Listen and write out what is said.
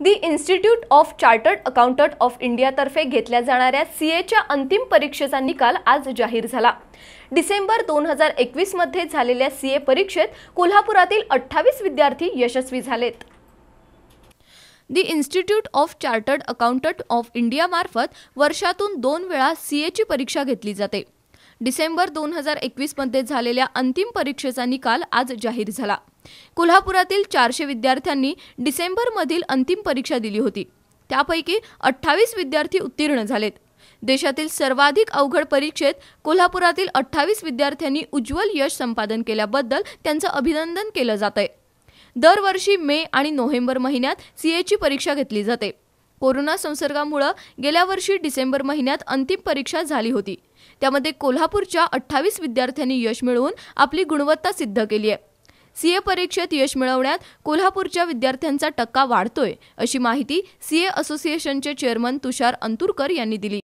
The institute of chartered accountant of इंडियातर्फे घेतल्या जाणाऱ्या C एच्या अंतिम परीक्षेचा निकाल आज जाहीर झाला. डिसेंबर दोन हजार एकवीसमध्ये झालेल्या सी ए परीक्षेत कोल्हापुरातील अठ्ठावीस विद्यार्थी यशस्वी झालेत. The institute of chartered accountant of इंडियामार्फत वर्षातून दोन वेळा सी एची परीक्षा घेतली जाते. डिसेंबर दोन हजार एकवीसमध्ये झालेल्या अंतिम परीक्षेचा निकाल आज जाहीर झाला. कोल्हापुरातील चारशे विद्यार्थ्यांनी डिसेंबरमधील अंतिम परीक्षा दिली होती. त्यापैकी अठ्ठावीस विद्यार्थी उत्तीर्ण झालेत. देशातील सर्वाधिक अवघड परीक्षेत कोल्हापुरातील अठ्ठावीस विद्यार्थ्यांनी उज्ज्वल यश संपादन केल्याबद्दल त्यांचं अभिनंदन केलं जात आहे दरवर्षी मे आणि नोव्हेंबर महिन्यात सीएची परीक्षा घेतली जाते. कोरोना संसर्गामुळं गेल्या वर्षी डिसेंबर महिन्यात अंतिम परीक्षा झाली होती. त्यामध्ये कोल्हापूरच्या अठ्ठावीस विद्यार्थ्यांनी यश मिळवून आपली गुणवत्ता सिद्ध केली आहे. सीए परीक्षेत यश मिळवण्यात कोल्हापूरच्या विद्यार्थ्यांचा टक्का वाढतोय अशी माहिती सीए असोसिएशनचे चेअरमन तुषार अंतुरकर यांनी दिली.